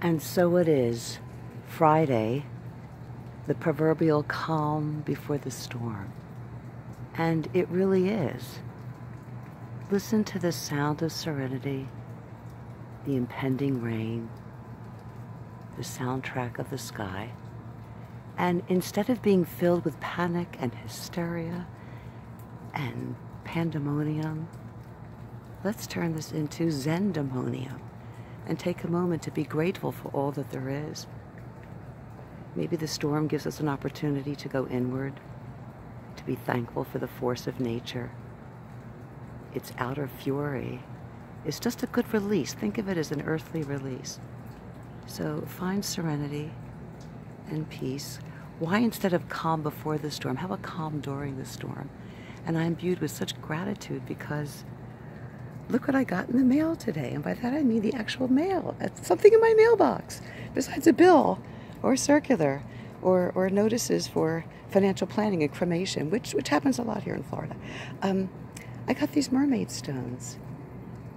And so it is, Friday, the proverbial calm before the storm. And it really is. Listen to the sound of serenity, the impending rain, the soundtrack of the sky. And instead of being filled with panic and hysteria and pandemonium, let's turn this into zendemonium and take a moment to be grateful for all that there is. Maybe the storm gives us an opportunity to go inward, to be thankful for the force of nature. Its outer fury is just a good release. Think of it as an earthly release. So find serenity and peace. Why instead of calm before the storm, have a calm during the storm? And I'm imbued with such gratitude because look what I got in the mail today. And by that I mean the actual mail. It's something in my mailbox besides a bill or a circular or, or notices for financial planning and cremation, which, which happens a lot here in Florida. Um, I got these mermaid stones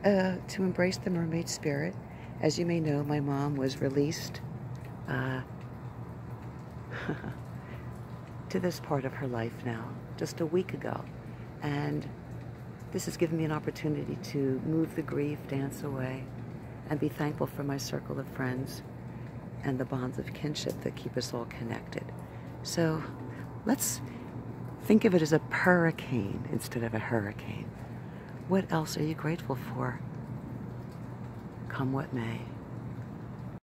uh, to embrace the mermaid spirit. As you may know, my mom was released uh, to this part of her life now, just a week ago. And this has given me an opportunity to move the grief, dance away, and be thankful for my circle of friends and the bonds of kinship that keep us all connected. So let's think of it as a hurricane instead of a hurricane. What else are you grateful for? Come what may.